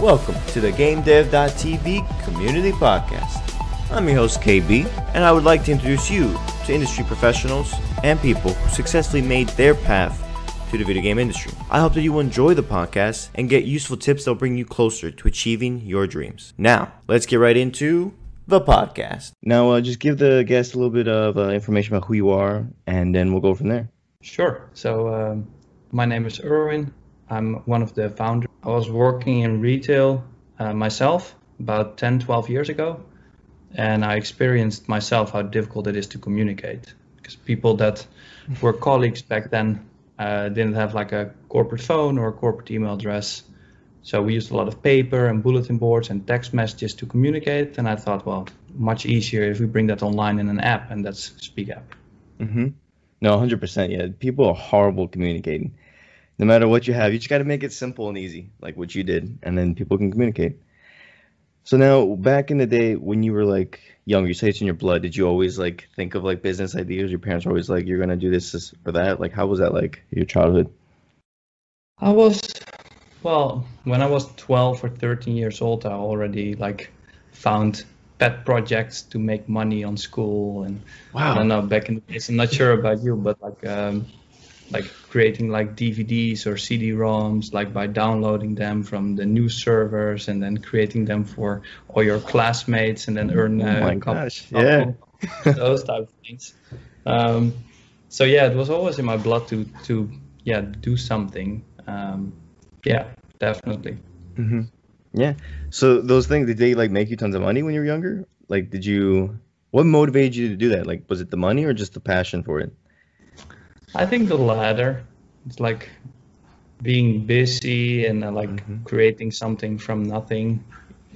Welcome to the GameDev.tv Community Podcast. I'm your host KB, and I would like to introduce you to industry professionals and people who successfully made their path to the video game industry. I hope that you will enjoy the podcast and get useful tips that will bring you closer to achieving your dreams. Now, let's get right into the podcast. Now, uh, just give the guest a little bit of uh, information about who you are, and then we'll go from there. Sure. So, um, my name is Erwin. I'm one of the founders. I was working in retail uh, myself about 10, 12 years ago, and I experienced myself how difficult it is to communicate because people that were colleagues back then uh, didn't have like a corporate phone or a corporate email address. So we used a lot of paper and bulletin boards and text messages to communicate. And I thought, well, much easier if we bring that online in an app, and that's Speakap. Mm-hmm. No, 100%. Yeah, people are horrible communicating. No matter what you have, you just got to make it simple and easy, like what you did, and then people can communicate. So now, back in the day when you were like young, you say it's in your blood. Did you always like think of like business ideas? Your parents were always like, "You're gonna do this, this or that." Like, how was that like your childhood? I was, well, when I was 12 or 13 years old, I already like found pet projects to make money on school, and Wow. I don't know. Back in the days, I'm not sure about you, but like um, like creating like DVDs or CD-ROMs, like by downloading them from the new servers and then creating them for all your classmates, and then earn Oh uh, my a couple, gosh, yeah. those type of things. Um, so yeah, it was always in my blood to to yeah do something. Um, yeah, definitely. Mm-hmm. Yeah. So those things did they like make you tons of money when you were younger? Like, did you? What motivated you to do that? Like, was it the money or just the passion for it? I think the latter. It's like being busy and uh, like Mhm. creating something from nothing,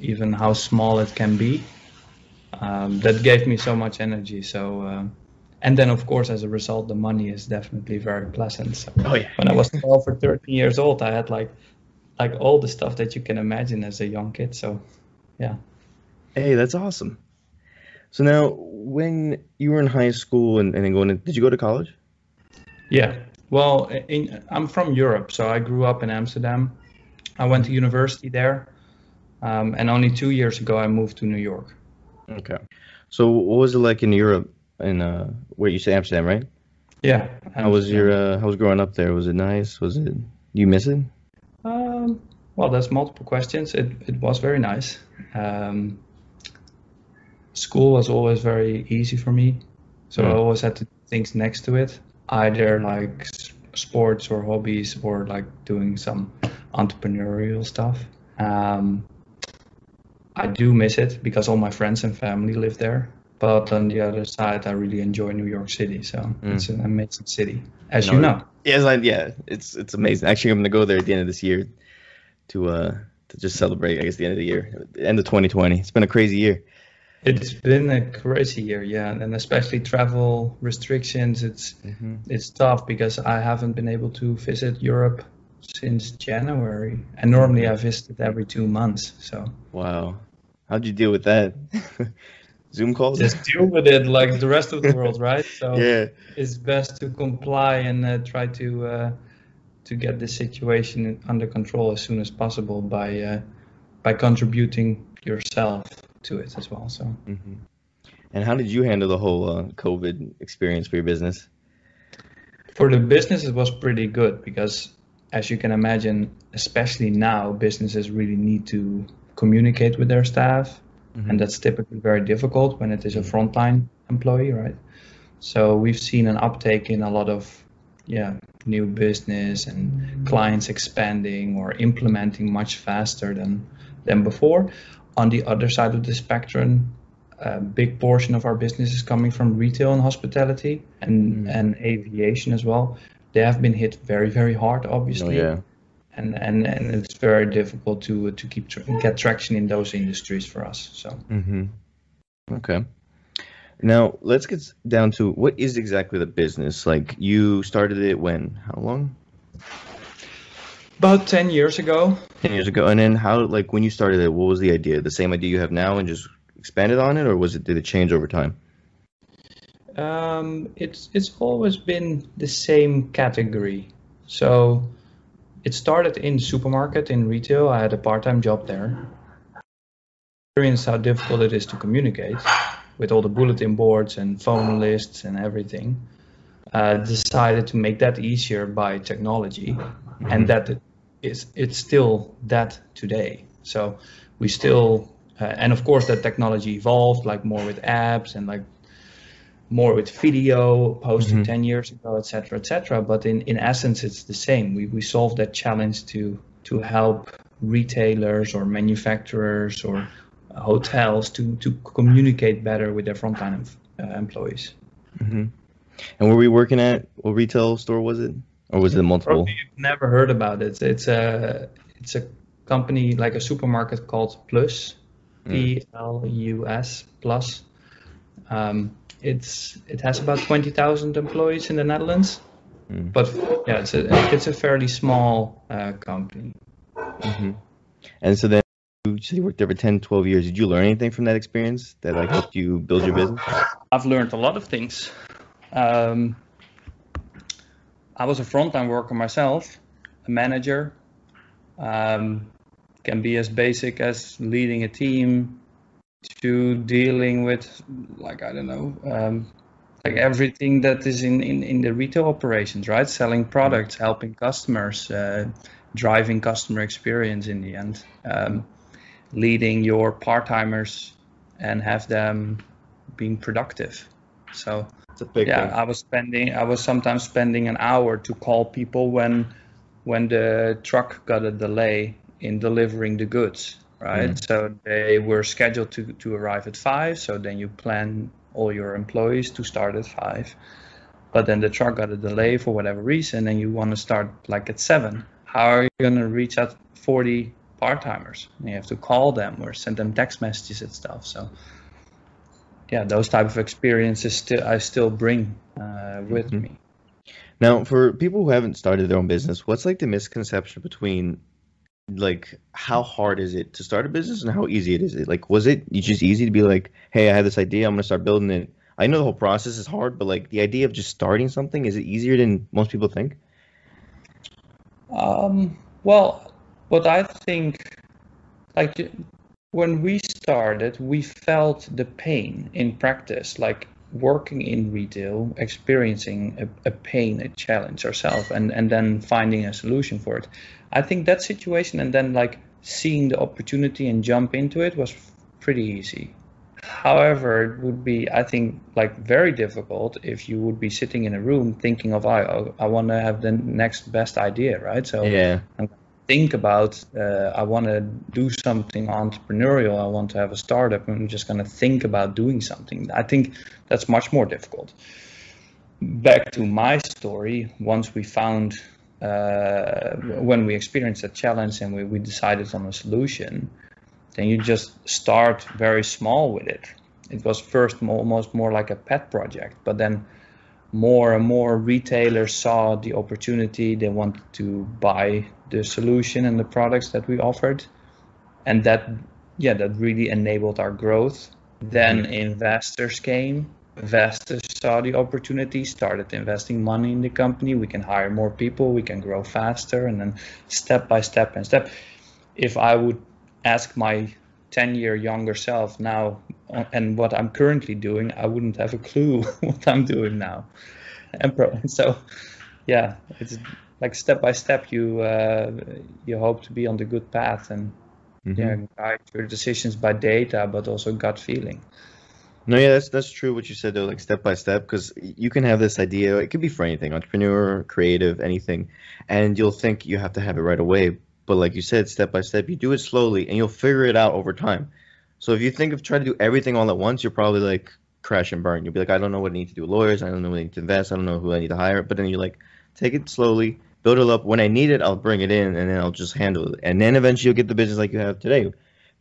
even how small it can be. Um, that gave me so much energy. So, um, and then of course, as a result, the money is definitely very pleasant. So Oh yeah. when I was 12 or 13 years old, I had like like all the stuff that you can imagine as a young kid. So, yeah. Hey, that's awesome. So now, when you were in high school and, and then going to, did you go to college? Yeah. Well, in, I'm from Europe, so I grew up in Amsterdam. I went to university there, um, and only two years ago I moved to New York. Okay. So what was it like in Europe? In uh, where you say Amsterdam, right? Yeah. How was your uh, how was growing up there? Was it nice? Was it you miss it? Um, well, that's multiple questions. It it was very nice. Um, school was always very easy for me, so I Mm. always had to do things next to it, either like sports or hobbies or like doing some entrepreneurial stuff. Um, I do miss it because all my friends and family live there. But on the other side, I really enjoy New York City, so it's an amazing city, as you know. Yes, I, yeah. It's it's amazing. Actually, I'm gonna go there at the end of this year to uh to just celebrate. I guess the end of the year, end of 2020. It's been a crazy year. It's been a crazy year, yeah, and especially travel restrictions. It's Mm-hmm. it's tough because I haven't been able to visit Europe since January, and normally I visit every two months. So Wow. How'd you deal with that? Zoom calls? just deal with it like the rest of the world, right? So Yeah. it's best to comply and uh, try to uh, to get the situation under control as soon as possible by uh, by contributing yourself to it as well. So. hmm And how did you handle the whole uh, COVID experience for your business? For the business, it was pretty good because, as you can imagine, especially now, businesses really need to communicate with their staff, and that's typically very difficult when it is a frontline employee, right? So we've seen an uptake in a lot of, yeah, new business and clients expanding or implementing much faster than than before. On the other side of the spectrum, a big portion of our business is coming from retail and hospitality and, Mm. and aviation as well. They have been hit very, very hard, Oh obviously, yeah. and, and and it's very difficult to to keep tr- get traction in those industries for us. So hmm Okay. Now let's get down to what is exactly the business? Like you started it when? How long? About ten years ago, Ten years ago. And then how? Like when you started it, what was the idea? The same idea you have now, and just expanded on it, or was it did it change over time? um, it's it's always been the same category. So it started in supermarket in retail. I had a part-time job there. Experienced how difficult it is to communicate with all the bulletin boards and phone lists and everything. Uh, decided to make that easier by technology, mm-hmm. and that is it's still that today. So we still, uh, and of course that technology evolved, like more with apps and like more with video posted mm-hmm. 10 years ago, et cetera, et cetera. But in, in essence, it's the same. We, we solved that challenge to, to help retailers or manufacturers or hotels to, to communicate better with their frontline uh, employees. Mm-hmm. And were we working at what retail store was it? Or was it multiple? Probably never heard about it. It's a it's a company like a supermarket called Plus, mm. P L U S Plus. Um, it's it has about twenty thousand employees in the Netherlands, mm. but yeah, it's a it's a fairly small uh, company. Mm-hmm. And so then you said you worked there for 10, 12 years. Did you learn anything from that experience that like helped you build your business? I've learned a lot of things. Um, I was a frontline worker myself, a manager. Um, can be as basic as leading a team to dealing with, like, I don't know, um, like everything that is in, in, in the retail operations, right? Selling products, helping customers, uh, driving customer experience in the end, um, leading your part timers and have them being productive. So, yeah, thing. I was spending, I was sometimes spending an hour to call people when when the truck got a delay in delivering the goods, right? Mm. So they were scheduled to, to arrive at five. So then you plan all your employees to start at five. But then the truck got a delay for whatever reason, and you want to start like at seven. How are you going to reach out 40 part timers? You have to call them or send them text messages and stuff. So, yeah, those type of experiences still I still bring uh, with mm-hmm. me. Now, for people who haven't started their own business, what's like the misconception between like how hard is it to start a business and how easy it is it like was it just easy to be like hey i have this idea i'm gonna start building it i know the whole process is hard but like the idea of just starting something is it easier than most people think um well what i think like when we started we felt the pain in practice like working in retail, experiencing a, a, pain, a challenge ourselves, and, and then finding a solution for it. I think that situation and then like seeing the opportunity and jump into it was pretty easy. However, it would be, I think, like very difficult if you would be sitting in a room thinking of, I, I want to have the next best idea, right? So yeah. I'm think about uh, I want to do something entrepreneurial, I want to have a startup, I'm just going to think about doing something. I think that's much more difficult. Back to my story, once we found, uh, when we experienced a challenge and we, we decided on a solution, then you just start very small with it. It was first almost more like a pet project, but then more and more retailers saw the opportunity. They wanted to buy the solution and the products that we offered, and that yeah, that really enabled our growth. Then mm-hmm. investors came. Investors saw the opportunity, started investing money in the company. We can hire more people, we can grow faster, and then step by step and step. If I would ask my 10 year younger self now and what I'm currently doing, I wouldn't have a clue what I'm doing now. And so, yeah, it's like step by step you uh, you hope to be on the good path and mm-hmm. yeah, guide your decisions by data, but also gut feeling. No, yeah, that's that's true what you said though, like step by step, because you can have this idea. It could be for anything, entrepreneur, creative, anything, and you'll think you have to have it right away. But like you said, step by step, you do it slowly, and you'll figure it out over time. So if you think of trying to do everything all at once, you're probably like crash and burn. You'll be like, I don't know what I need to do lawyers. I don't know what I need to invest. I don't know who I need to hire. But then you're like, take it slowly, build it up. When I need it, I'll bring it in, and then I'll just handle it. And then eventually you'll get the business like you have today.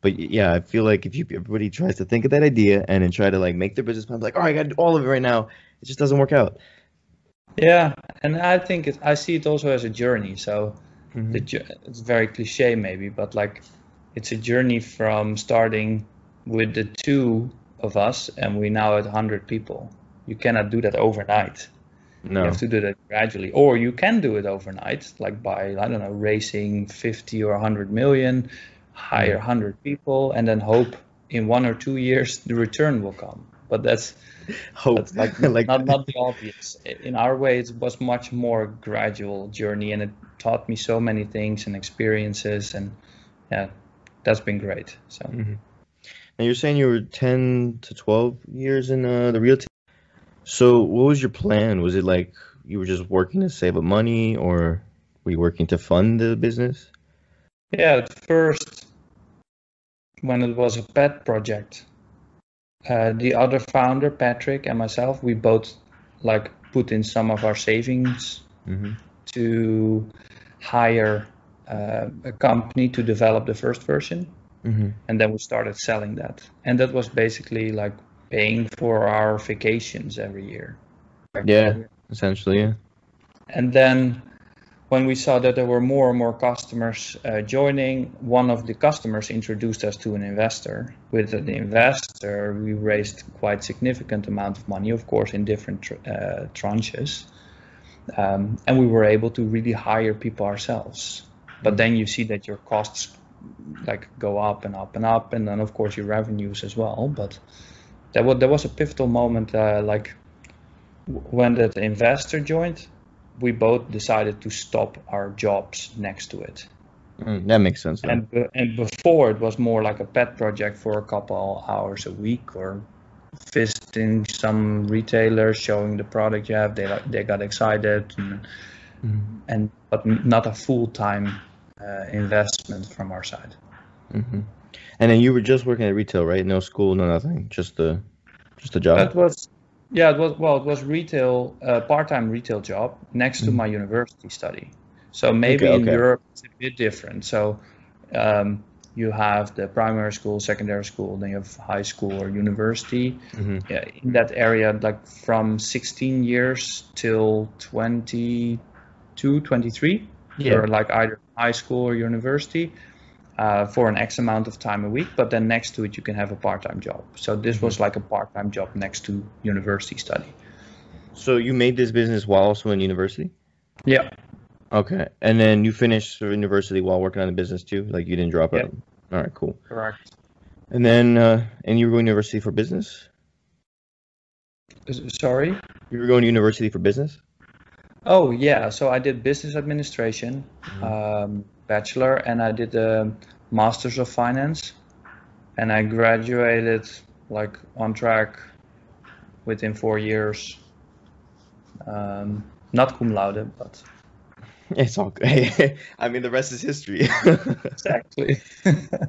But yeah, I feel like if you everybody tries to think of that idea and then try to like make their business plan, like, oh, I got all of it right now, it just doesn't work out. Yeah, and I think it, I see it also as a journey. So Mm-hmm. The, it's very cliche maybe, but like it's a journey from starting with the two of us and we now at 100 people. You cannot do that overnight. No. You have to do that gradually, or you can do it overnight, like by I don't know, raising 50 or 100 million, hire 100 people, and then hope in one or two years the return will come. But that's Hope. that's like, like not not the obvious. In our way, it was much more gradual journey, and it taught me so many things and experiences, and yeah, that's been great. So. Mhm. And you're saying you were 10 to 12 years in uh, the realty. So what was your plan? Was it like you were just working to save up money or were you working to fund the business? Yeah, at first, when it was a pet project, uh, the other founder, Patrick, and myself, we both like put in some of our savings hmm to hire uh, a company to develop the first version, hmm and then we started selling that, and that was basically like paying for our vacations every year. Yeah, essentially, yeah. And then when we saw that there were more and more customers uh, joining, one of the customers introduced us to an investor. With the investor, we raised quite significant amount of money, of course, in different tr- uh, tranches. Um, and we were able to really hire people ourselves. But then you see that your costs like go up and up and up, and then of course your revenues as well. But there was there was a pivotal moment, uh, like when that investor joined, we both decided to stop our jobs next to it. Mm, that makes sense. And be- and before it was more like a pet project for a couple hours a week or visiting some retailers, showing the product you have. They they got excited, and, Mhm. and but not a full time uh, investment from our side. Mhm. And then you were just working at retail, right? No school, no nothing, just a just a job. That was yeah, it was well, it was retail, uh, part-time retail job next to Mhm. my university study. So maybe Okay, in. Europe it's a bit different. So um, you have the primary school, secondary school, then you have high school or university. hmm Yeah, in that area, like from 16 years till 22, 23, Yeah. you're like either high school or university. Uh, for an X amount of time a week, but then next to it you can have a part-time job. So this was like a part-time job next to university study. So you made this business while also in university? Yeah, Okay. And then you finished university while working on the business too? Like you didn't drop Yeah. out? All right, cool. correct. And then, uh, and you were going to university for business? Sorry. You were going to university for business? Oh yeah, so I did business administration, um, bachelor, and I did a master's of finance, and I graduated like on track within four years. Um, not cum laude, but It's all good. I mean, the rest is history. exactly.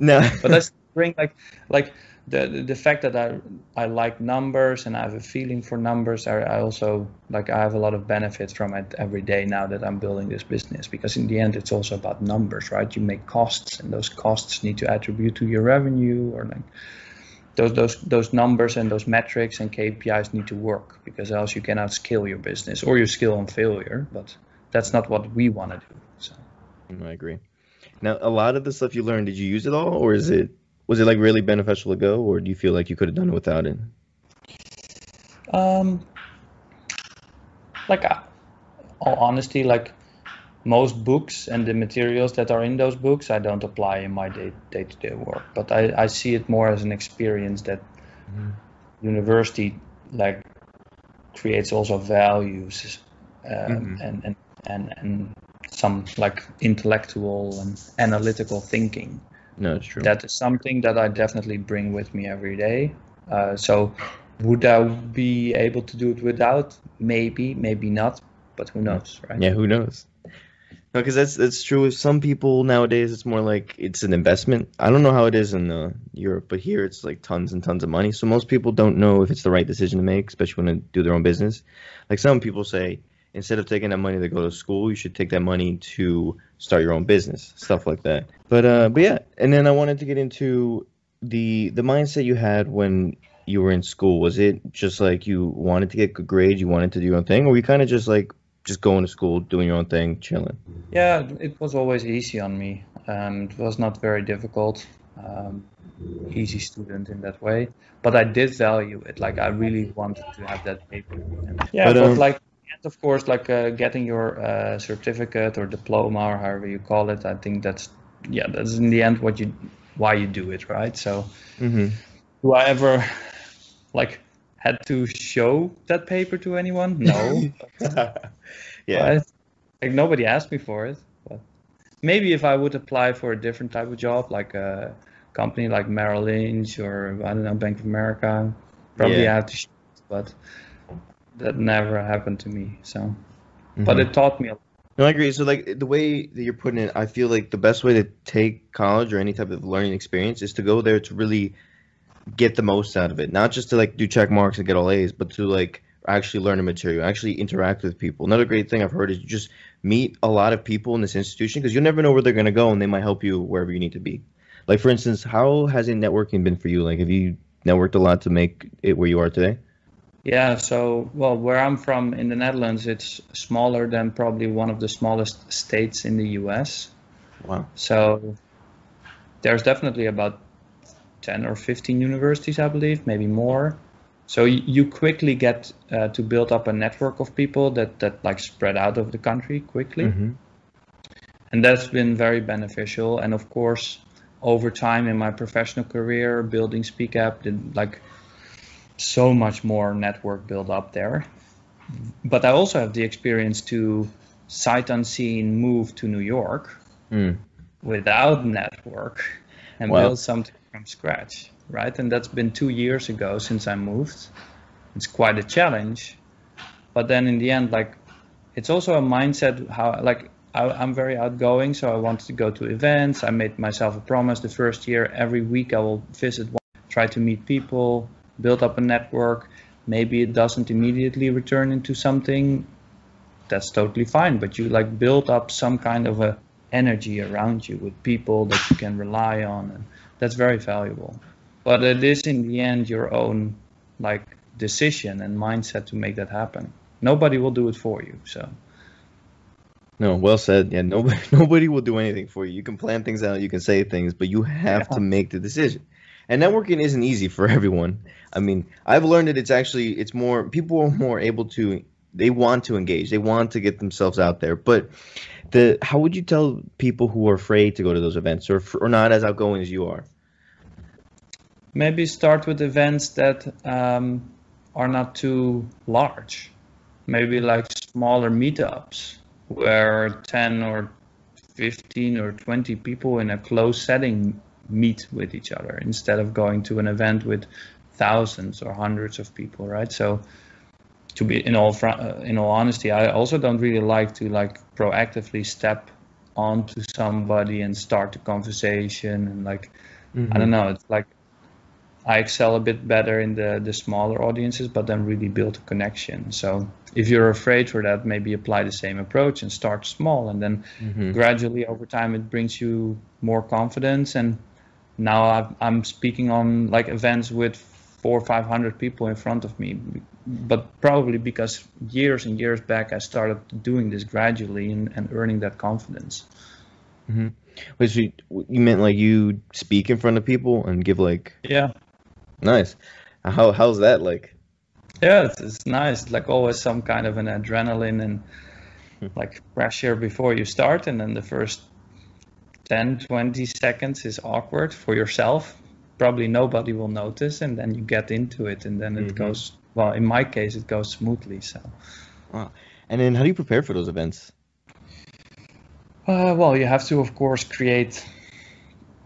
no. but that's bring like like the the- fact that I I like numbers and I have a feeling for numbers. I, I also like I have a lot of benefits from it every day now that I'm building this business because in the end it's also about numbers, right? You make costs and those costs need to attribute to your revenue or like those those those numbers and those metrics and KPIs need to work because else you cannot scale your business or you scale on failure. But that's not what we want to do. So. I agree. Now, a lot of the stuff you learned, did you use it all, or is it was it like really beneficial to go, or do you feel like you could have done it without it? Um, like, uh, all honesty, like most books and the materials that are in those books, I don't apply in my day day to day work. But I, I see it more as an experience that university like creates also values um, Mhm. and, and and and some like intellectual and analytical thinking No, it's true. that is something that I definitely bring with me every day. Uh, so, would I be able to do it without? Maybe, maybe not, but who knows, right? Yeah, who knows? No, because that's that's true with some people nowadays. It's more like it's an investment. I don't know how it is in uh, Europe, but here it's like tons and tons of money. So most people don't know if it's the right decision to make, especially when they do their own business. Like some people say, instead of taking that money to go to school, you should take that money to start your own business, stuff like that. But uh, but yeah, and then I wanted to get into the the mindset you had when you were in school. Was it just like you wanted to get good grades, you wanted to do your own thing, or were you kind of just like just going to school, doing your own thing, chilling? Yeah, it was always easy on me. Um, it was not very difficult. Um, easy student in that way, but I did value it. Like I really wanted to have that paper. Yeah, But, but, um, like of course, like uh, getting your uh, certificate or diploma or however you call it. I think that's yeah, that's in the end what you why you do it, right? So, Mm-hmm. do I ever like had to show that paper to anyone? No. yeah. Right? Like nobody asked me for it. But maybe if I would apply for a different type of job, like a company like Merrill Lynch or I don't know Bank of America, probably Yeah. I have to. Show it, but that never happened to me. So, but Mhm. it taught me a lot. No, I agree. So, like the way that you're putting it, I feel like the best way to take college or any type of learning experience is to go there to really get the most out of it, not just to like do check marks and get all A's, but to like actually learn a material, actually interact with people. Another great thing I've heard is you just meet a lot of people in this institution because you'll never know where they're going to go and they might help you wherever you need to be. Like for instance, how has it networking been for you? Like, have you networked a lot to make it where you are today? Yeah, so well, where I'm from in the Netherlands, it's smaller than probably one of the smallest states in the US. Wow. So there's definitely about 10 or 15 universities, I believe, maybe more. So you quickly get uh, to build up a network of people that, that like spread out of the country quickly. Mm-hmm. And that's been very beneficial. And of course, over time in my professional career, building Speakap did like so much more network build up there. But I also have the experience to sight unseen move to New York Mm. without network and Wow. build something from scratch, right? And that's been two years ago since I moved. It's quite a challenge, but then in the end, like, it's also a mindset how like I, I'm very outgoing, so I wanted to go to events. I made myself a promise the first year every week I will visit, one, try to meet people, build up a network. Maybe it doesn't immediately return into something. That's totally fine, but you like build up some kind of a energy around you with people that you can rely on and that's very valuable but it is in the end your own like decision and mindset to make that happen nobody will do it for you so No, well said. Yeah, nobody nobody will do anything for you. You can plan things out, you can say things, but you have to make the decision. And networking isn't easy for everyone. I mean, I've learned that it's actually it's more people are more able to they want to engage. They want to get themselves out there. But the how would you tell people who are afraid to go to those events or or not as outgoing as you are? maybe start with events that um, are not too large maybe like smaller meetups where 10 or 15 or 20 people in a closed setting meet with each other instead of going to an event with thousands or hundreds of people right so to be in all fr- uh, in all honesty i also don't really like to like proactively step onto somebody and start a conversation and like i don't know it's like I excel a bit better in the, the smaller audiences, but then really build a connection. So if you're afraid for that, maybe apply the same approach and start small, and then Mm-hmm. gradually over time it brings you more confidence. And now I've, I'm speaking on like events with four or five hundred people in front of me, but probably because years and years back I started doing this gradually and, and earning that confidence. Mm-hmm. Wait, so you, you meant like you speak in front of people and give like Yeah. nice. How how's that like? Yeah, it's, it's nice. Like always, some kind of an adrenaline and hmm. like pressure before you start, and then the first 10, 20 seconds is awkward for yourself. Probably nobody will notice, and then you get into it, and then it Mhm. goes. Well, in my case, it goes smoothly. So, wow. And then how do you prepare for those events? uh, well, you have to, of course, create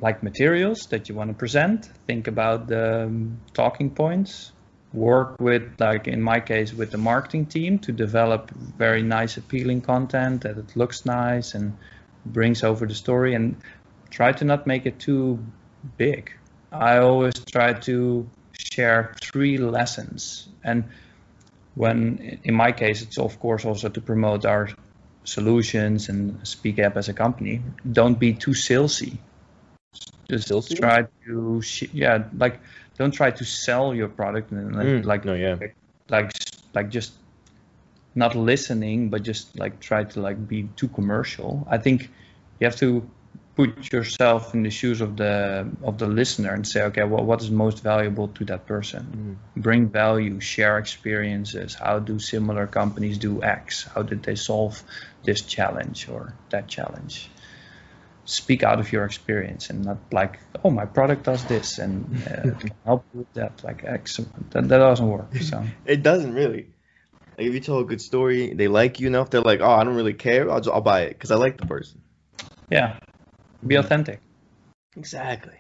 like materials that you want to present. Think about the um, talking points. Work with, like in my case, with the marketing team to develop very nice, appealing content that it looks nice and brings over the story, and try to not make it too big. I always try to share three lessons, and when in my case, it's of course also to promote our solutions and Speakap as a company. Don't be too salesy. Just Salesy? try to, sh- yeah, like don't try to sell your product and like, Mm, like no, yeah. like like just not listening, but just like try to like be too commercial. I think you have to put yourself in the shoes of the of the listener and say, okay, well, what is most valuable to that person? Mm-hmm. Bring value, share experiences. How do similar companies do X? How did they solve this challenge or that challenge? Speak out of your experience and not like, oh, my product does this and uh, can help with that. Like X, that, that doesn't work. So it doesn't really. Like if you tell a good story, they like you enough. They're like, oh, I don't really care. I'll, I'll buy it because I like the person. Yeah, be authentic. Exactly.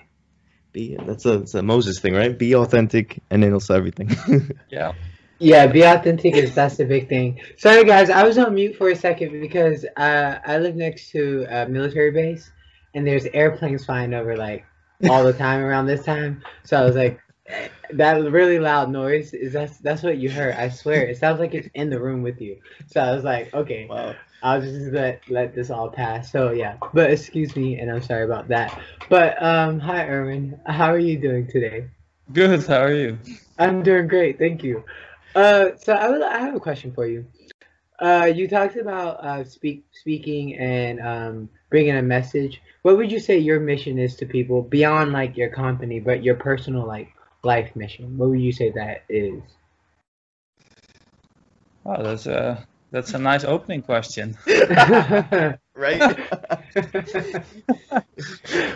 Be that's a, that's a Moses thing, right? Be authentic, and then he'll sell everything. yeah. Yeah, be authentic is that's the big thing. Sorry guys, I was on mute for a second because uh, I live next to a military base, and there's airplanes flying over like all the time around this time. So I was like, that really loud noise is that's that's what you heard. I swear, it sounds like it's in the room with you. So I was like, okay, wow. I'll just let let this all pass. So yeah, but excuse me, and I'm sorry about that. But um, hi Erwin, how are you doing today? Good. How are you? I'm doing great, thank you. Uh, so I would I have a question for you. Uh, you talked about uh, speak speaking and um, bringing a message. What would you say your mission is to people beyond like your company, but your personal like life mission? What would you say that is? Oh, that's a that's a nice opening question. right?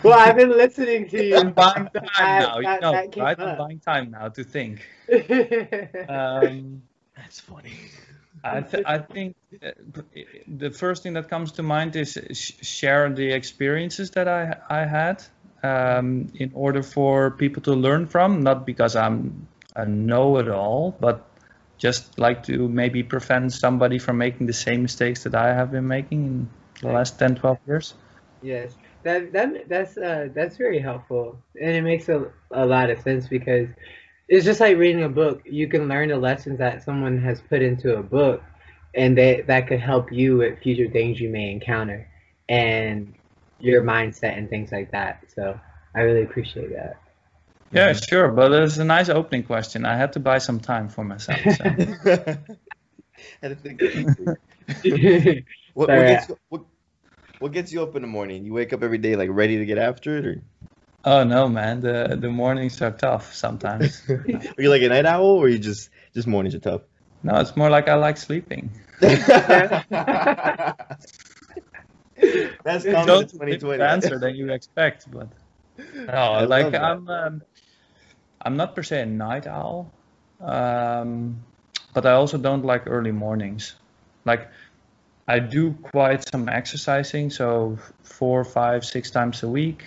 well, I've been listening to you. I'm buying time now. That, know, that right? I'm buying time now to think. Um, That's funny. I, th- I think uh, the first thing that comes to mind is share the experiences that I, I had um, in order for people to learn from, not because I'm a know it all, but just like to maybe prevent somebody from making the same mistakes that I have been making in the last 10, 12 years. Yes, that that that's uh, that's very helpful, and it makes a, a lot of sense because it's just like reading a book. You can learn the lessons that someone has put into a book, and they, that could help you with future things you may encounter, and your mindset and things like that. So I really appreciate that. Yeah, sure, but it's a nice opening question. I had to buy some time for myself. So. had to think. what, what, gets you, what, what gets you up in the morning? You wake up every day like ready to get after it, or? Oh no, man! The the mornings are tough sometimes. are you like a night owl, or you just just mornings are tough? No, it's more like I like sleeping. That's common 2020. answer than you expect, but no, like I'm um, I'm not per se a night owl, um, but I also don't like early mornings. Like I do quite some exercising, so four, five, six times a week.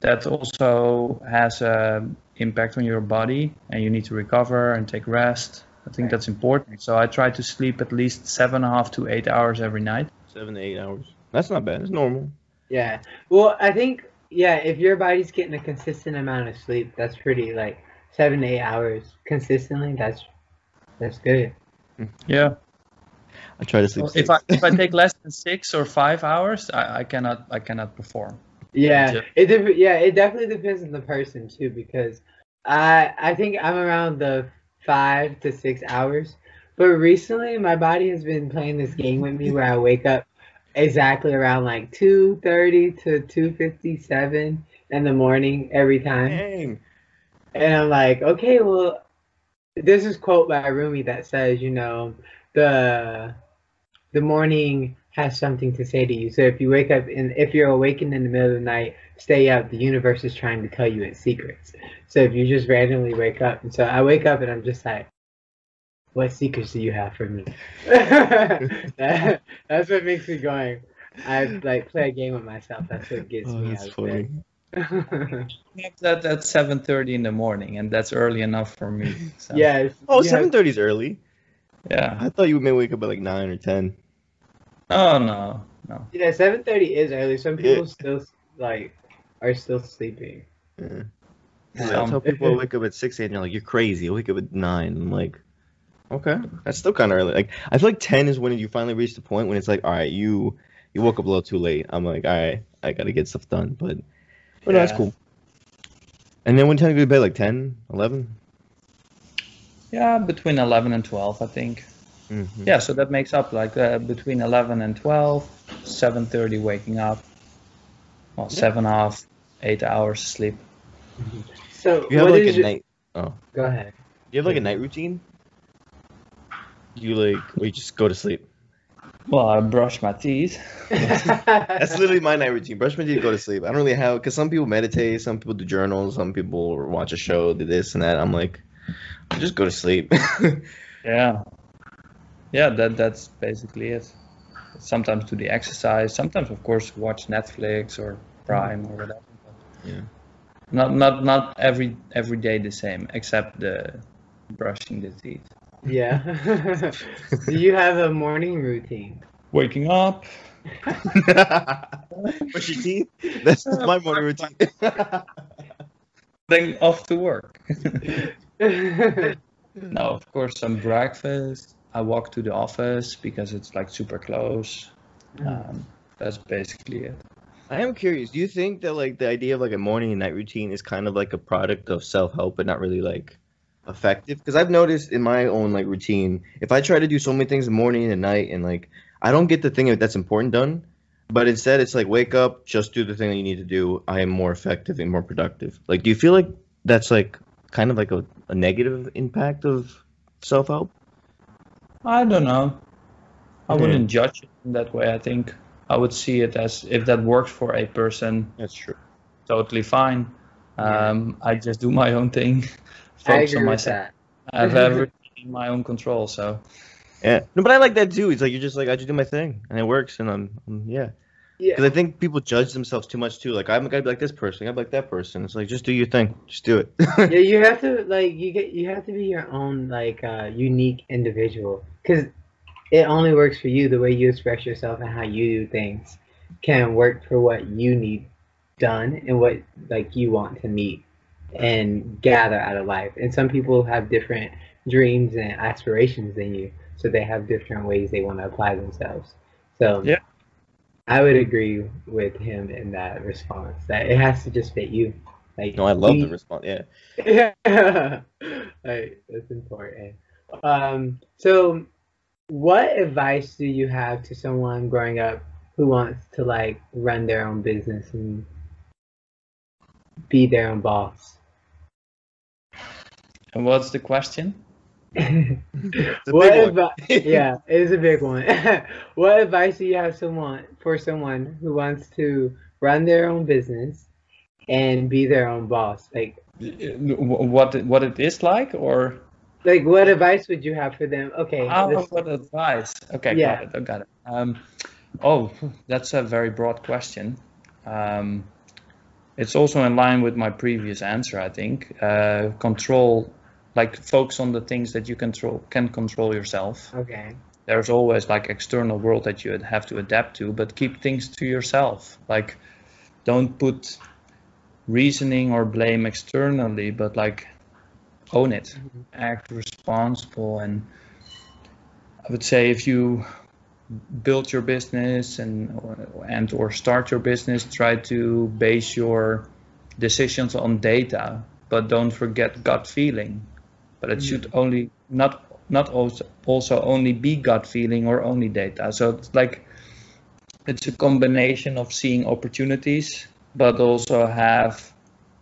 That also has an impact on your body, and you need to recover and take rest. I think that's important. So I try to sleep at least seven and a half to eight hours every night. Seven to eight hours. That's not bad. It's normal. Yeah. Well, I think yeah, if your body's getting a consistent amount of sleep, that's pretty like seven to eight hours consistently. That's that's good. Yeah. I try to sleep. Well, if I if I take less than six or five hours, I, I cannot I cannot perform. Yeah, it def- yeah it definitely depends on the person too because I I think I'm around the five to six hours. But recently, my body has been playing this game with me where I wake up exactly around like 2.30 to 2.57 in the morning every time. Dang. And I'm like, okay, well, this is quote by Rumi that says, you know, the the morning has something to say to you. So if you wake up and if you're awakened in the middle of the night, stay up. The universe is trying to tell you its secrets. So if you just randomly wake up, and so I wake up and I'm just like, what secrets do you have for me? that, that's what makes me going. I like play a game with myself. That's what gets oh, me out of funny. bed. that at seven thirty in the morning, and that's early enough for me. So. Yes. Oh, seven thirty is early. Yeah. I thought you may wake up at like nine or ten. Oh no, no. Yeah, seven thirty is early. Some people yeah. still like are still sleeping. Yeah. I tell people I wake up at six a.m. They're like, "You're crazy." I wake up at nine. I'm like, Okay, that's still kind of early. Like I feel like ten is when you finally reach the point when it's like, all right, you you woke up a little too late. I'm like, all right, I gotta get stuff done. But but yeah. no, that's cool. And then when time to go to bed? Like 10, 11? Yeah, between eleven and twelve, I think. Mm-hmm. Yeah, so that makes up like uh, between eleven and 12, 7.30 waking up. well, 7 8 hours sleep. So You have what like is a your- night. Oh, Go ahead. Do you have like a night routine. You like, we just go to sleep. Well, I brush my teeth. That's literally my night routine. Brush my teeth, go to sleep. I don't really have because some people meditate, some people do journals, some people watch a show, do this and that. I'm like, I just go to sleep. Yeah. Yeah, that that's basically it. Sometimes do the exercise. Sometimes, of course, watch Netflix or Prime or whatever. but Yeah. Not not not every every day the same, except the brushing the teeth. Yeah. Do you have a morning routine? Waking up. Brush your teeth. That's my morning routine. Then off to work. no, of course, some breakfast. I walk to the office because it's like super close. Um, that's basically it. I am curious. Do you think that like the idea of like a morning and night routine is kind of like a product of self help, but not really like effective? Because I've noticed in my own like routine, if I try to do so many things in the morning and night, and like I don't get the thing that's important done, but instead it's like wake up, just do the thing that you need to do. I am more effective and more productive. Like, do you feel like that's like kind of like a, a negative impact of self help? I don't know. I wouldn't judge it in that way. I think I would see it as if that works for a person, That's true. totally fine. Um, I just do my own thing, focus agree on with myself. that. I have everything in my own control. So Yeah. No, but I like that too. It's like you're just like I just do my thing and it works, and I'm, I'm yeah. Yeah. Because I think people judge themselves too much too. Like I'm gonna be like this person, I'm like that person. It's like just do your thing, just do it. yeah, you have to like you get you have to be your own like uh, unique individual because it only works for you. The way you express yourself and how you do things can work for what you need done and what like you want to meet and gather out of life. And some people have different dreams and aspirations than you, so they have different ways they want to apply themselves. So Yeah. I would agree with him in that response that it has to just fit you. Like no, I love we- the response. Yeah. yeah, right, that's important. Um, so, what advice do you have to someone growing up who wants to like run their own business and be their own boss? And what's the question? What advi- yeah, it is a big one. what advice do you have someone for someone who wants to run their own business and be their own boss? Like, What what it is like, or like what advice would you have for them? Okay, Oh, this- what advice? Okay, Yeah. got it. I got it. Um, oh, that's a very broad question. Um, it's also in line with my previous answer, I think. Uh, control, like focus on the things that you control can control yourself. okay. There's always like external world that you have to adapt to, but keep things to yourself. Like, don't put reasoning or blame externally, but like own it mm-hmm. act responsible and i would say if you build your business and and or start your business try to base your decisions on data but don't forget gut feeling but it should only not not also also only be gut feeling or only data. So it's like it's a combination of seeing opportunities but also have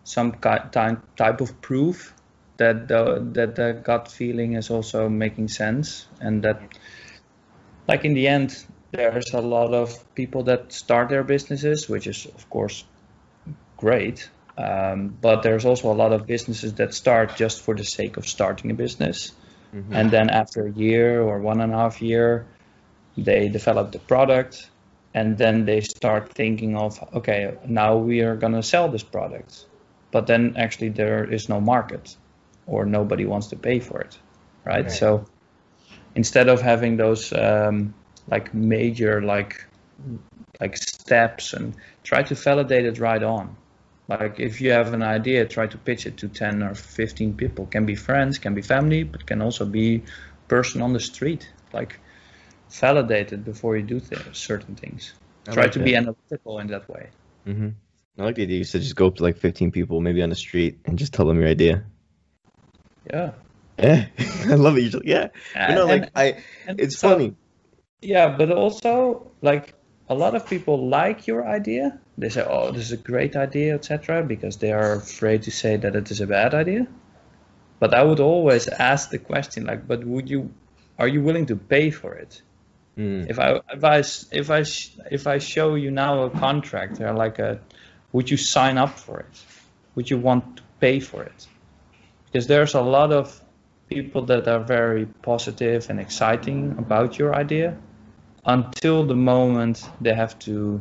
some kind type type of proof that the that the gut feeling is also making sense and that like in the end there's a lot of people that start their businesses which is of course great um, but there's also a lot of businesses that start just for the sake of starting a business Mhm. and then after a year or one and a half year they develop the product and then they start thinking of okay now we are going to sell this product but then actually there is no market or nobody wants to pay for it right, Right. so instead of having those um, like major like like steps and try to validate it right on like if you have an idea try to pitch it to 10 or 15 people can be friends can be family but can also be person on the street like validate it before you do th- certain things I try like to be analytical in that way Mhm. I like the idea you said just go up to like 15 people, maybe on the street, and just tell them your idea. yeah Yeah, I love it. Just, yeah, you know, like I, and it's so- funny. Yeah, but also like a lot of people like your idea. They say, "Oh, this is a great idea, etc.," because they are afraid to say that it is a bad idea. But I would always ask the question, like, "But would you? Are you willing to pay for it?" Mm. If I if I if I if I show you now a contract, or like a, would you sign up for it? Would you want to pay for it? Because there's a lot of people that are very positive and exciting about your idea until the moment they have to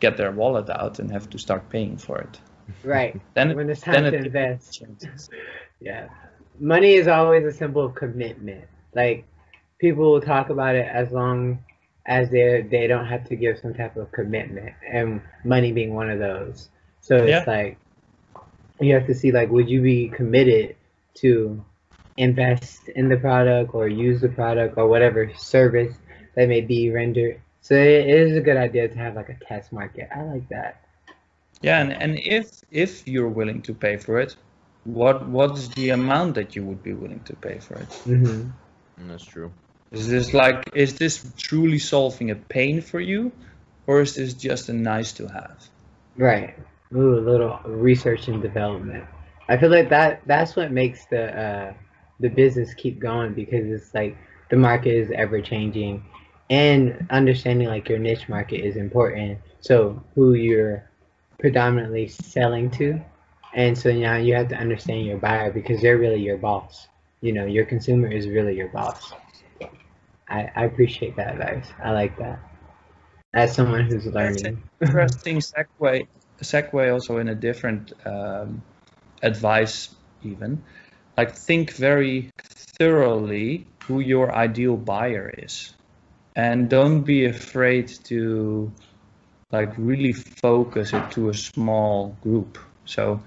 get their wallet out and have to start paying for it. Right. Then when it's then time to it invest. Yeah. Money is always a symbol of commitment. Like people will talk about it as long as they they don't have to give some type of commitment and money being one of those. So it's Yeah. like you have to see like would you be committed to invest in the product or use the product or whatever service that may be rendered. So it is a good idea to have like a test market. I like that. Yeah, and, and if if you're willing to pay for it, what what is the amount that you would be willing to pay for it? hmm That's true. Is this like is this truly solving a pain for you, or is this just a nice to have? Right. Ooh, a little research and development. I feel like that that's what makes the uh, the business keep going because it's like the market is ever changing, and understanding like your niche market is important. So who you're predominantly selling to, and so now you have to understand your buyer because they're really your boss. You know, your consumer is really your boss. I, I appreciate that advice. I like that. As someone who's learning. Interesting segue segue also in a different um, advice even. Like think very thoroughly who your ideal buyer is, and don't be afraid to like really focus it to a small group. So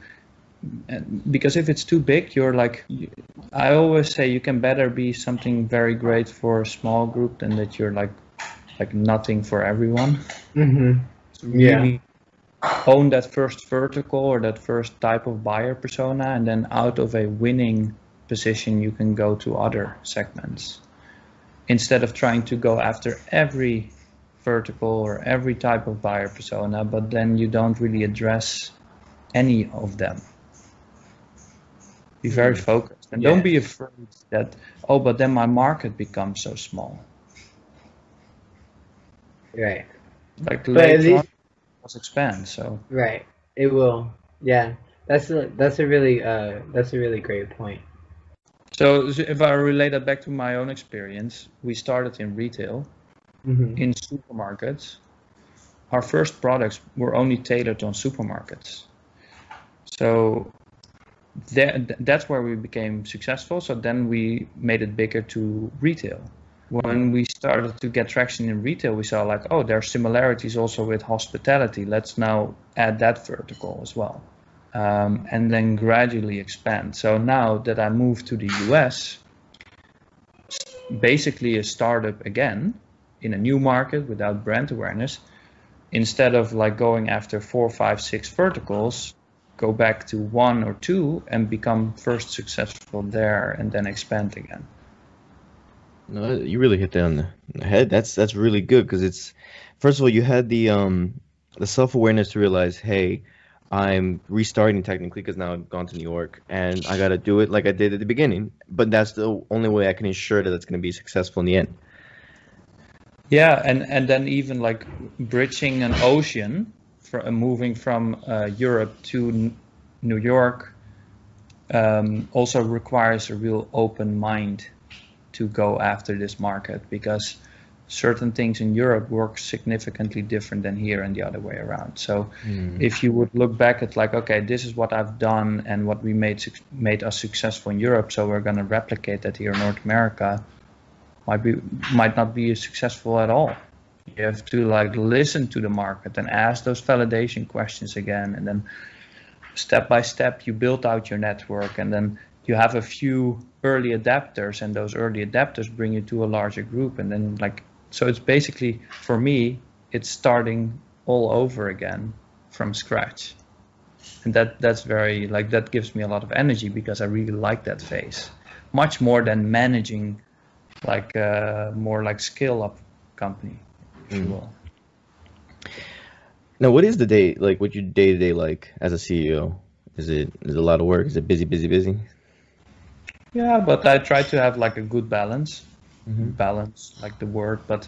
and because if it's too big, you're like, I always say you can better be something very great for a small group than that you're like, like nothing for everyone. hmm To Yeah. really own that first vertical or that first type of buyer persona, and then out of a winning position, you can go to other segments instead of trying to go after every vertical or every type of buyer persona, but then you don't really address any of them. Be very Mhm. focused and Yeah. don't be afraid that, oh, but then my market becomes so small. Right. Like But at later on, least, it will expand. So right. It will. Yeah. That's a that's a really uh that's a really great point. So if I relate that back to my own experience, we started in retail, hmm in supermarkets. Our first products were only tailored on supermarkets. So that, that's where we became successful. So then we made it bigger to retail. When we started to get traction in retail, we saw like, oh, there are similarities also with hospitality. Let's now add that vertical as well. Um, and then gradually expand. So now that I moved to the US, basically a startup again in a new market without brand awareness, instead of like going after four, five, six verticals, go back to one or two and become first successful there and then expand again. No, you really hit that on the head. That's that's really good because it's first of all you had the um the self-awareness to realize, hey, I'm restarting technically because now I've gone to New York and I got to do it like I did at the beginning. But that's the only way I can ensure that it's going to be successful in the end. Yeah, and and then even like bridging an ocean, for, moving from uh, Europe to N- New York, um, also requires a real open mind to go after this market because certain things in Europe work significantly different than here and the other way around. So hmm. if you would look back at like, okay, this is what I've done and what we made made us successful in Europe, so we're going to replicate that here in North America, might be might not be successful at all. You have to like listen to the market and ask those validation questions again, and then step by step you build out your network, and then you have a few early adapters, and those early adapters bring you to a larger group, and then like so it's basically for me it's starting all over again from scratch and that that's very like that gives me a lot of energy because i really like that phase much more than managing like uh, more like scale up company if you Mm. will Now, what is the day like? What your day to day like as a CEO? Is it is it a lot of work? Is it busy, busy, busy? Yeah, but I try to have like a good balance, Mhm. balance like the word, but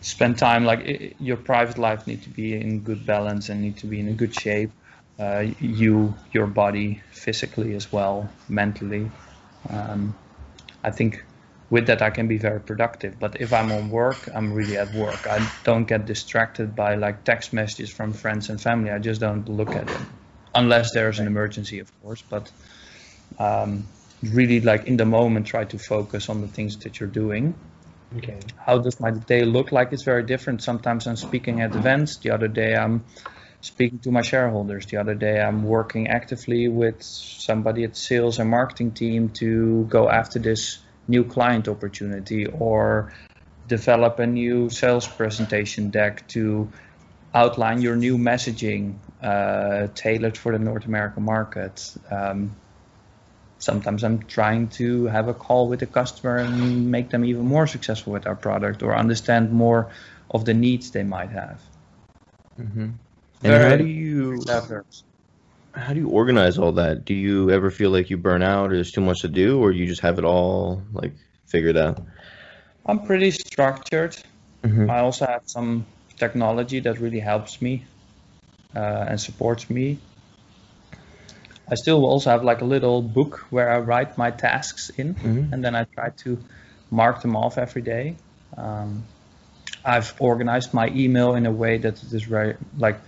spend time like i- your private life need to be in good balance and need to be in a good shape. Uh, you, your body, physically as well, mentally. Um, I think with that I can be very productive. But if I'm on work, I'm really at work. I don't get distracted by like text messages from friends and family. I just don't look at them unless there's an emergency, of course. But um, really, like in the moment, try to focus on the things that you're doing. Okay. How does my day look like? It's very different. Sometimes I'm speaking at events. The other day I'm speaking to my shareholders. The other day I'm working actively with somebody at sales and marketing team to go after this new client opportunity or develop a new sales presentation deck to outline your new messaging uh, tailored for the North American market. Um, sometimes I'm trying to have a call with a customer and make them even more successful with our product or understand more of the needs they might have. Mm-hmm. And how do you diverse. how do you organize all that? Do you ever feel like you burn out or there's too much to do, or you just have it all like figured out? I'm pretty structured. Mm-hmm. I also have some technology that really helps me uh, and supports me. I still also have like a little book where I write my tasks in, Mhm. and then I try to mark them off every day. Um, I've organized my email in a way that it is very like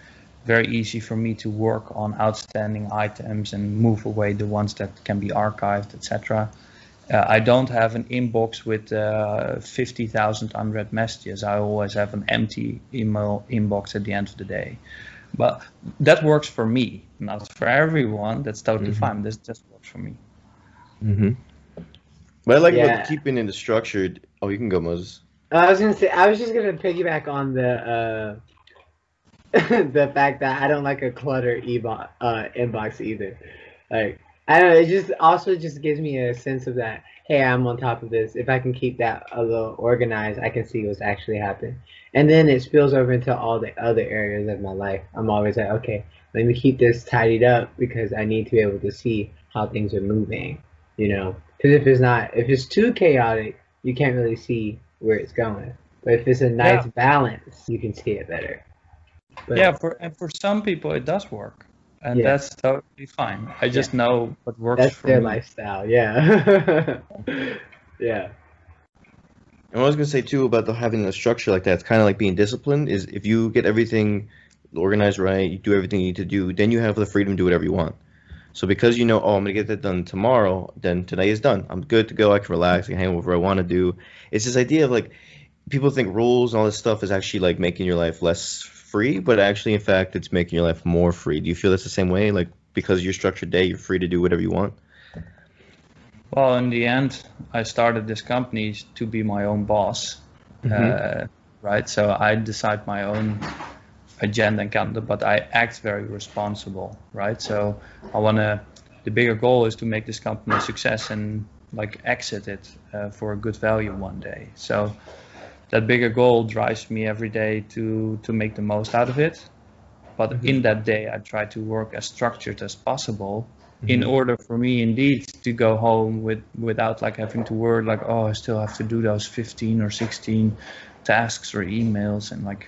very easy for me to work on outstanding items and move away the ones that can be archived, etc. Uh, I don't have an inbox with uh, 50,000 unread messages. I always have an empty email inbox at the end of the day. But that works for me, not for everyone. That's totally Mhm. fine. This just works for me. Mm-hmm. But I like Yeah. about keeping it structured. Oh, you can go, Moses. I was gonna say I was just gonna piggyback on the uh the fact that I don't like a clutter ebo- uh inbox either. Like I don't know, it just also just gives me a sense of that, hey, I'm on top of this. If I can keep that a little organized, I can see what's actually happening. And then it spills over into all the other areas of my life. I'm always like, okay, let me keep this tidied up because I need to be able to see how things are moving, you know? Because if it's not, if it's too chaotic, you can't really see where it's going. But if it's a nice Yeah. balance, you can see it better. But, yeah, for and for some people it does work, and Yeah. that's totally fine. I just know what works that's for their me. lifestyle. Yeah. yeah. And what I was gonna say too about the having a structure like that, it's kind of like being disciplined. Is if you get everything organized right, you do everything you need to do, then you have the freedom to do whatever you want. So because you know, oh, I'm gonna get that done tomorrow, then today is done. I'm good to go. I can relax. I can hang whatever I want to do. It's this idea of like people think rules and all this stuff is actually like making your life less free, but actually, in fact, it's making your life more free. Do you feel that's the same way? Like because your structured day, you're free to do whatever you want. Well, in the end, I started this company to be my own boss, uh, right? So I decide my own agenda and calendar, but I act very responsible, right? So I want to. The bigger goal is to make this company a success and like exit it uh, for a good value one day. So that bigger goal drives me every day to to make the most out of it. But in that day, I try to work as structured as possible in order for me indeed to go home with without like having to worry like oh I still have to do those 15 or 16 tasks or emails and like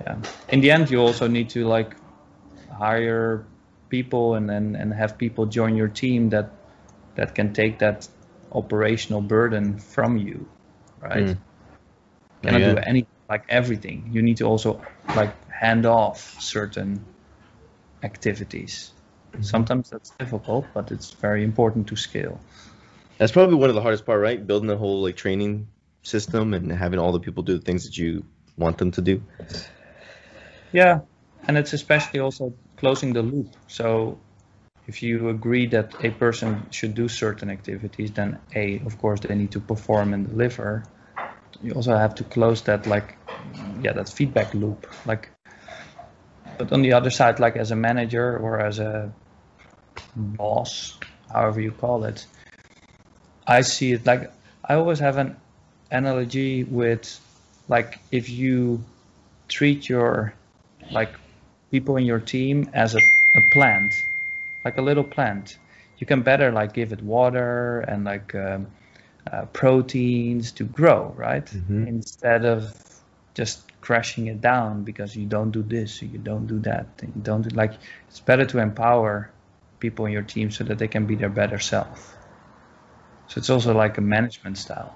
yeah in the end you also need to like hire people and and, and have people join your team that that can take that operational burden from you right Mm. Cannot Yeah. do any like everything you need to also like hand off certain activities mm-hmm. sometimes that's difficult but it's very important to scale That's probably one of the hardest part, right? Building the whole like training system and having all the people do the things that you want them to do. yeah and it's especially also closing the loop so if you agree that a person should do certain activities then a of course they need to perform and deliver you also have to close that like yeah that feedback loop like but on the other side like as a manager or as a boss however you call it i see it like i always have an analogy with like if you treat your like people in your team as a, a plant, like a little plant. You can better like give it water and like um, uh, proteins to grow, right? Mhm. Instead of just crashing it down because you don't do this, or you don't do that, you don't do like. It's better to empower people in your team so that they can be their better self. So it's also like a management style.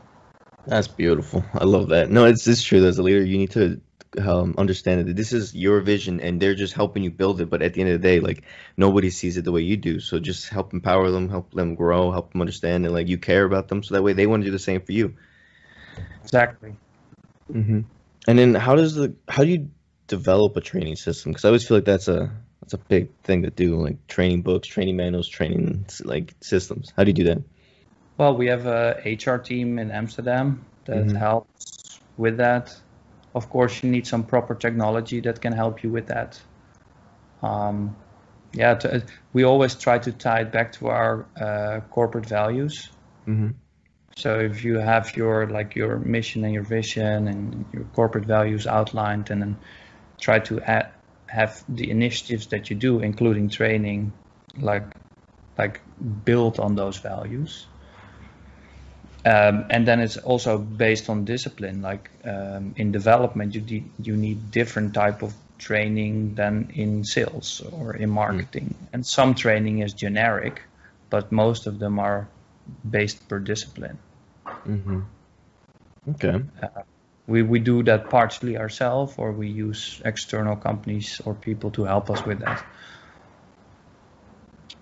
That's beautiful. I love that. No, it's it's true. As a leader, you need to um, understand that this is your vision, and they're just helping you build it. But at the end of the day, like nobody sees it the way you do. So just help empower them, help them grow, help them understand, and like you care about them, so that way they want to do the same for you. Exactly. Mm-hmm. And then how does the how do you develop a training system? Because I always feel like that's a that's a big thing to do, like training books, training manuals, training like systems. How do you do that? Well, we have a HR team in Amsterdam that Mhm. helps with that. Of course, you need some proper technology that can help you with that. Um, yeah, to, we always try to tie it back to our uh, corporate values. Mm-hmm. So if you have your like your mission and your vision and your corporate values outlined, and then try to add, have the initiatives that you do, including training, like like build on those values. Um, and then it's also based on discipline. Like um, in development, you de- you need different type of training than in sales or in marketing. And some training is generic, but most of them are based per discipline. Mm-hmm. Okay. We we do that partially ourselves, or we use external companies or people to help us with that.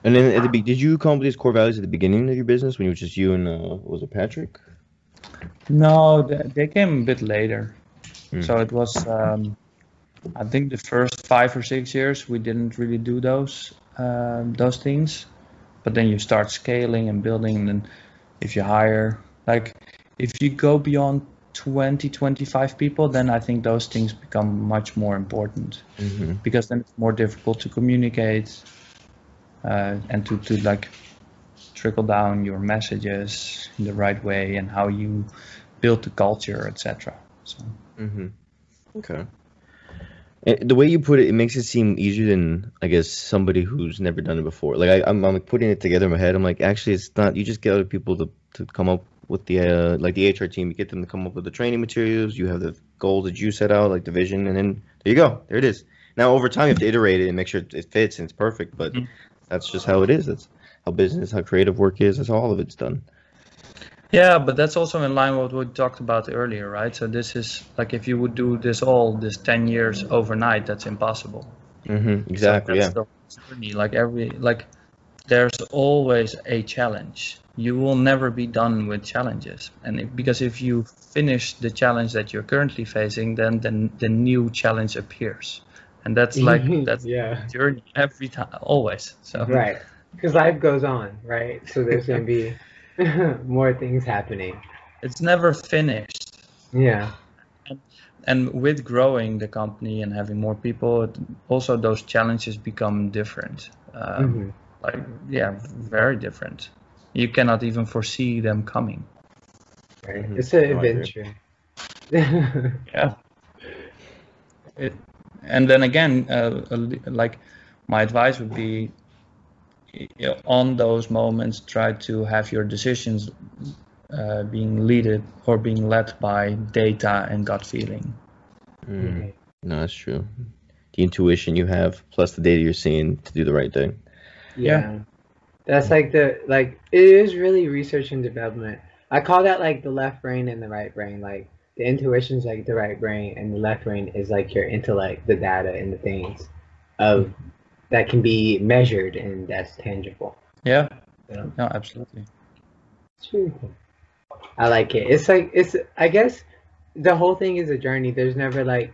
And then at the be- did you come up with these core values at the beginning of your business when it was just you and uh, was it Patrick? No, they, came a bit later. Hmm. So it was, um, I think, the first five or six years we didn't really do those um, those things. But then you start scaling and building, and then if you hire, like, if you go beyond 20, 25 people, then I think those things become much more important Mm-hmm. because then it's more difficult to communicate and to, to like trickle down your messages in the right way and how you build the culture, etc. So Mm-hmm. Okay. And the way you put it, it makes it seem easier than I guess somebody who's never done it before. Like I, I'm, I'm putting it together in my head. I'm like, actually, it's not. You just get other people to, to come up with the uh, like the HR team. You get them to come up with the training materials. You have the goals that you set out, like the vision, and then there you go. There it is. Now over time, you have to iterate it and make sure it fits and it's perfect. But Mhm. That's just how it is. That's how business, how creative work is. That's how all of it's done. yeah, but that's also in line with what we talked about earlier, right? So this is like if you would do this all this 10 years overnight, that's impossible. Mm-hmm. So Exactly. that's yeah. journey. Like every like there's always a challenge. You will never be done with challenges. And if, because if you finish the challenge that you're currently facing, then then the new challenge appears. And that's like that's yeah. the journey every time always. So Right. Because life goes on, right? So there's gonna be more things happening. it's never finished. Yeah. And with growing the company and having more people, it, also those challenges become different. Um, Mhm. like yeah very different you cannot even foresee them coming Right. Mhm. It's an No, adventure. yeah it, and then again uh, like my advice would be you know, on those moments try to have your decisions uh, being leaded or being led by data and gut feeling Mm. No, that's true. The intuition you have plus the data you're seeing to do the right thing. Yeah. That's like the like it is really research and development. I call that like the left brain and the right brain. Like the intuition's like the right brain and the left brain is like your intellect, the data and the things of that can be measured and that's tangible. yeah Yeah. no absolutely It's really cool. I like it. It's like it's I guess the whole thing is a journey. There's never like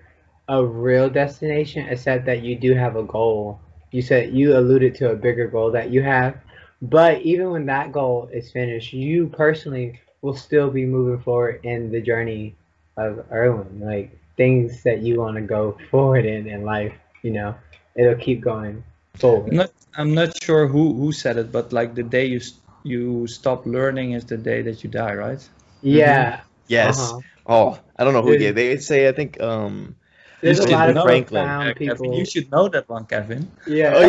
a real destination except that you do have a goal. You said you alluded to a bigger goal that you have. But even when that goal is finished, you personally will still be moving forward in the journey of Erwin. Like things that you want to go forward in in life, you know, it'll keep going forward. I'm not, I'm not sure who, who said it, but like the day you you stop learning is the day that you die, right? Yeah. Yes. uh-huh. Oh, I don't know who Dude. gave. They say I think um There's a You lot of should know Franklin. profound Yeah, Kevin, people. you should know that one, Kevin. Yeah. Oh,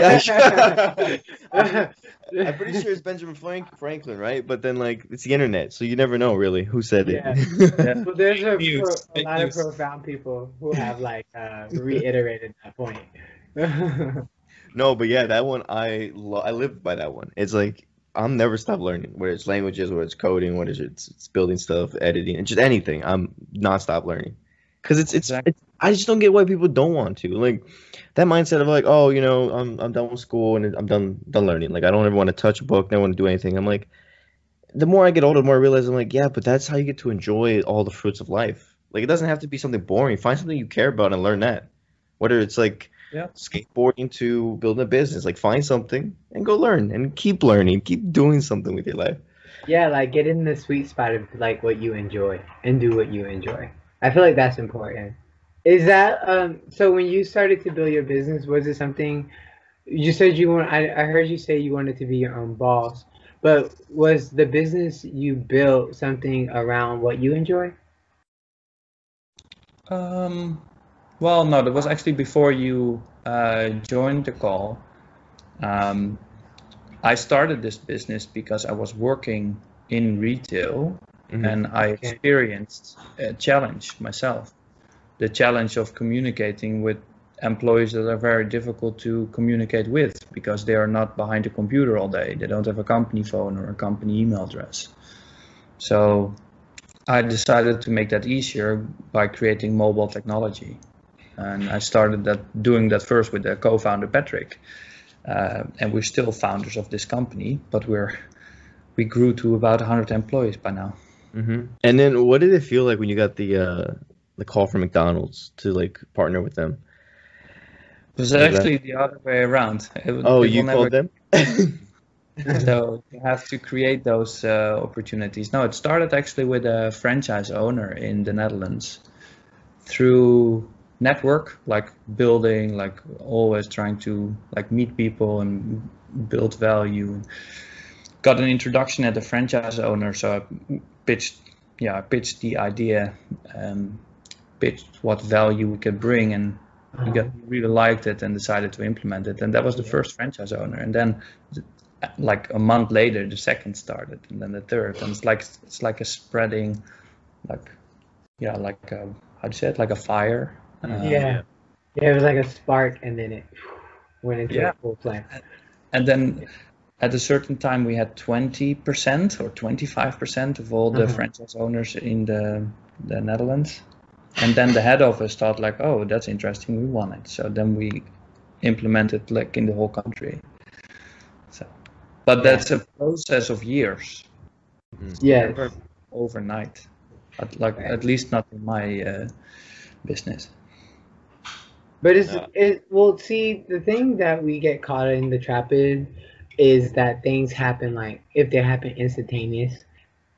yeah. I'm pretty sure it's Benjamin Frank- Franklin, right? But then, like, it's the internet, so you never know really who said it. Yeah. Well, there's a, pro- a lot of profound people who have like uh, reiterated that point. no, but yeah, that one I lo- I live by that one. It's like I'm never stop learning, whether it's languages, whether it's coding, whether it's, it's building stuff, editing, and just anything. I'm nonstop learning because it's, it's Exactly. it's I just don't get why people don't want to like that mindset of like, oh, you know, I'm I'm done with school and I'm done done learning. Like I don't ever want to touch a book, I don't want to do anything. I'm like, the more I get older, the more I realize I'm like, yeah, but that's how you get to enjoy all the fruits of life. Like it doesn't have to be something boring. Find something you care about and learn that. Whether it's like Yeah. skateboarding to building a business, like find something and go learn and keep learning, keep doing something with your life. yeah, like get in the sweet spot of like what you enjoy and do what you enjoy. I feel like that's important. Is that um? So when you started to build your business, was it something? You said you want. I, I heard you say you wanted to be your own boss, but was the business you built something around what you enjoy? Um, well, no, that was actually before you uh, joined the call. Um, I started this business because I was working in retail Mhm. and I experienced a challenge myself. The challenge of communicating with employees that are very difficult to communicate with because they are not behind a computer all day. They don't have a company phone or a company email address. So I decided to make that easier by creating mobile technology. And I started that doing that first with the co-founder Patrick. Uh, and we're still founders of this company, but we're we grew to about 100 employees by now. Hmm And then, what did it feel like when you got the uh, the call from McDonald's to like partner with them? It was that- actually the other way around. Would- Oh, you never- called them? so you have to create those uh, opportunities. No, it started actually with a franchise owner in the Netherlands through network, like building, like always trying to like meet people and build value. Got an introduction at the franchise owner, so I pitched, yeah, I pitched the idea, um, pitched what value we could bring, and he got really liked it and decided to implement it. And that was the first franchise owner. And then like a month later the second started and then the third and it's like it's like a spreading like yeah like a, how do you say it like a fire Uh, yeah. Yeah, it was like a spark and then it went into Yeah. a full flame. and then at a certain time we had 20% or 25% of all the Mhm. franchise owners in the the Netherlands and then the head office thought like oh that's interesting we want it so then we implemented like in the whole country so but that's a process of years Yeah. never overnight. At, like Right. at least not in my uh, business. But it's Yeah. it well see the thing that we get caught in the trap in is that things happen like if they happen instantaneous.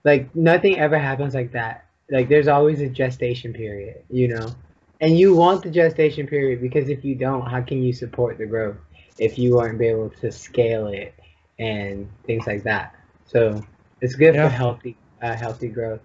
Like nothing ever happens like that. Like there's always a gestation period, you know. And you want the gestation period because if you don't, how can you support the growth if you aren't able to scale it and things like that. So it's good Yeah. for healthy uh, healthy growth.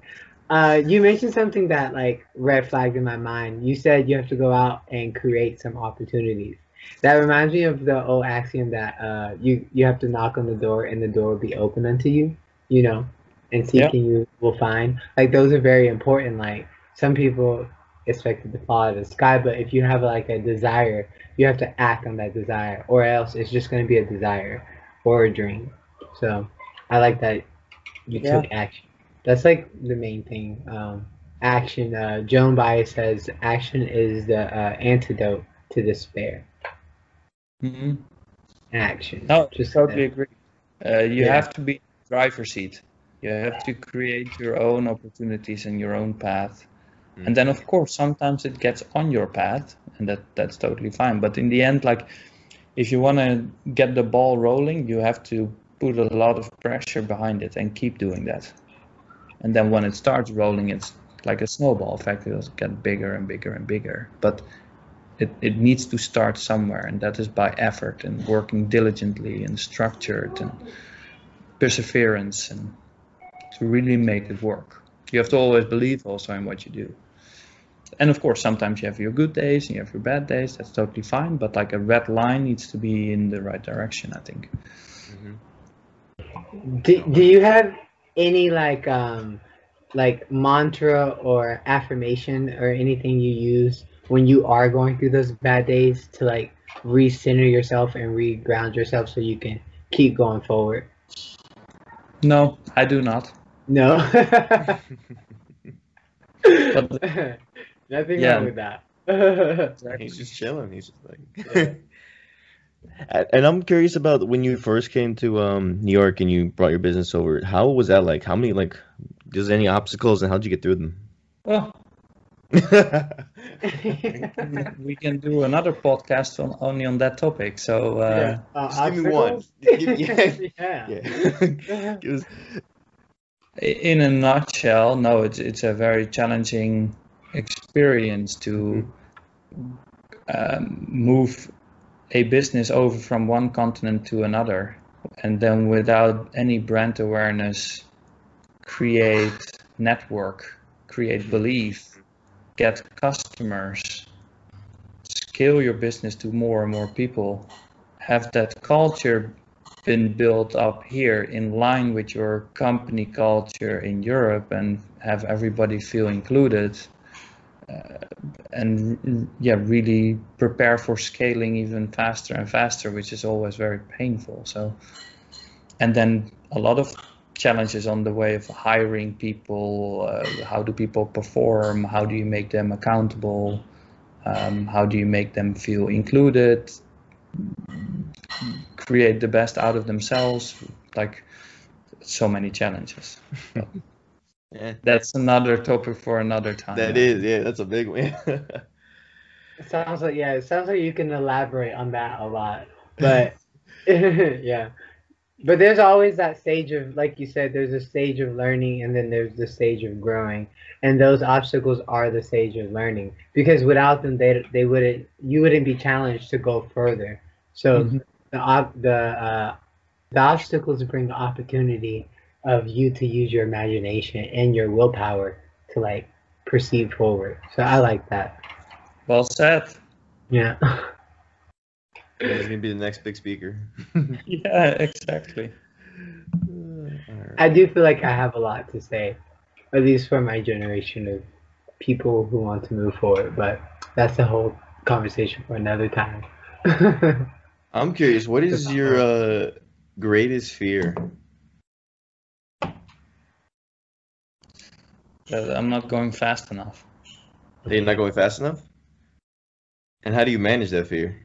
Uh, you mentioned something that like red flagged in my mind. You said you have to go out and create some opportunities. That reminds me of the old axiom that uh, you you have to knock on the door and the door will be open unto you. You know, and seeking you will find. Like those are very important. Like some people expected to fall out of the sky, but if you have like a desire, you have to act on that desire, or else it's just going to be a desire or a dream. So I like that you Yeah. took action. That's like the main thing. Um, action. Uh, Joan Baez says action is the uh, antidote to despair. Hmm Action. No, Just totally that. agree. Uh, you Yeah. have to be in the driver's seat. You have to create your own opportunities and your own path. And then, of course, sometimes it gets on your path, and that that's totally fine. But in the end, like if you want to get the ball rolling, you have to put a lot of pressure behind it and keep doing that. And then when it starts rolling, it's like a snowball effect. It'll get bigger and bigger and bigger. But it, it needs to start somewhere, and that is by effort and working diligently and structured and perseverance and to really make it work. You have to always believe also in what you do. and of course sometimes you have your good days and you have your bad days that's totally fine but like a red line needs to be in the right direction i think mm-hmm. do, do you have any like um like mantra or affirmation or anything you use when you are going through those bad days to like recenter yourself and reground yourself so you can keep going forward no i do not no but Nothing yeah. wrong with that. He's just chilling. He's just like. Yeah. and I'm curious about when you first came to um, New York and you brought your business over. How was that like? How many like? There's any obstacles and how'd you get through them? Well, we can do another podcast on only on that topic. So uh, yeah. uh, give me one. yeah. yeah. yeah. In a nutshell, no, it's it's a very challenging experience to um, move a business over from one continent to another and then without any brand awareness create network create belief get customers scale your business to more and more people have that culture been built up here in line with your company culture in Europe and have everybody feel included uh, and yeah, really prepare for scaling even faster and faster, which is always very painful. So, and then a lot of challenges on the way of hiring people. Uh, how do people perform? How do you make them accountable? Um, how do you make them feel included? Create the best out of themselves. Like so many challenges. Yeah. That's another topic for another time. That is, yeah, that's a big one. it sounds like yeah, it sounds like you can elaborate on that a lot. But yeah. But there's always that stage of like you said, there's a stage of learning and then there's the stage of growing. And those obstacles are the stage of learning. Because without them they they wouldn't you wouldn't be challenged to go further. So mm-hmm. the the uh, the obstacles bring the opportunity of you to use your imagination and your willpower to like proceed forward. So I like that. Well said. Yeah. yeah he's gonna be the next big speaker. yeah, exactly. I do feel like I have a lot to say, at least for my generation of people who want to move forward. But that's a whole conversation for another time. I'm curious. What is your uh, greatest fear? I'm not going fast enough. You're not going fast enough? And how do you manage that fear?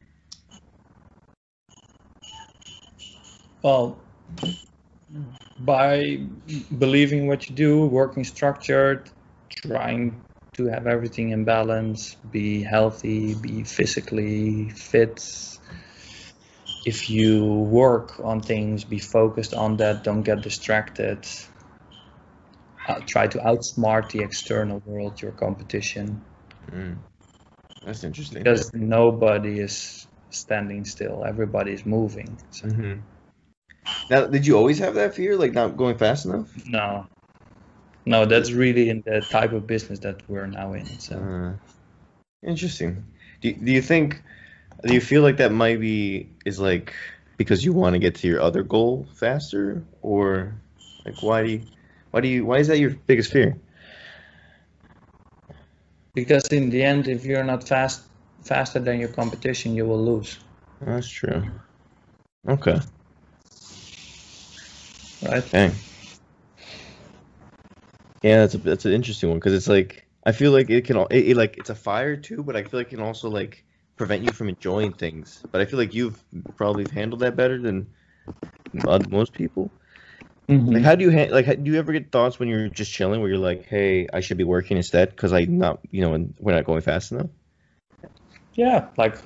Well, by believing what you do, working structured, trying to have everything in balance, be healthy, be physically fit. If you work on things, be focused on that, don't get distracted uh, try to outsmart the external world, your competition. Mm. That's interesting. Because nobody is standing still. Everybody is moving. So. Mm-hmm. Now, did you always have that fear, like not going fast enough? No, no. That's really in the type of business that we're now in. So. Uh, interesting. Do Do you think? Do you feel like that might be is like because you want to get to your other goal faster, or like why do you? Why do you? Why is that your biggest fear? Because in the end, if you're not fast faster than your competition, you will lose. That's true. Okay. Right. Okay. Yeah, that's a that's an interesting one because it's like I feel like it can it, it, like it's a fire too, but I feel like it can also like prevent you from enjoying things. But I feel like you've probably handled that better than most people. Mm-hmm. Like, how do you ha- like? do you ever get thoughts when you're just chilling, where you're like, "Hey, I should be working instead because I not, you know, and we're not going fast enough." Yeah, like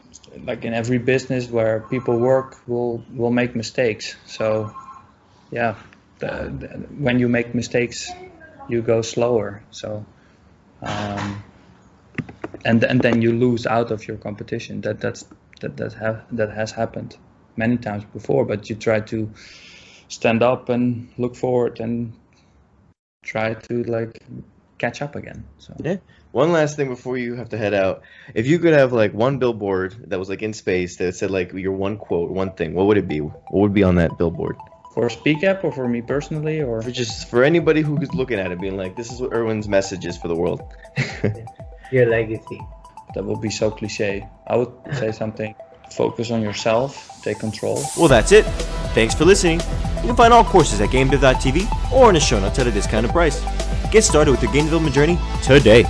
like in every business where people work, will will make mistakes. So, yeah, the, the, when you make mistakes, you go slower. So, um, and and then you lose out of your competition. That that's that that have that has happened many times before. But you try to stand up and look forward and try to like catch up again. So Yeah. One last thing before you have to head out. If you could have like one billboard that was like in space that said like your one quote, one thing, what would it be? What would be on that billboard? For Speakap or for me personally or For just for anybody who's looking at it, being like, this is what Erwin's message is for the world. Your legacy. that would be so cliche. I would say something. Focus on yourself. Take control. well, that's it. Thanks for listening. You can find all courses at GameDev.tv or in the show notes at a discounted price. Get started with the game development journey today.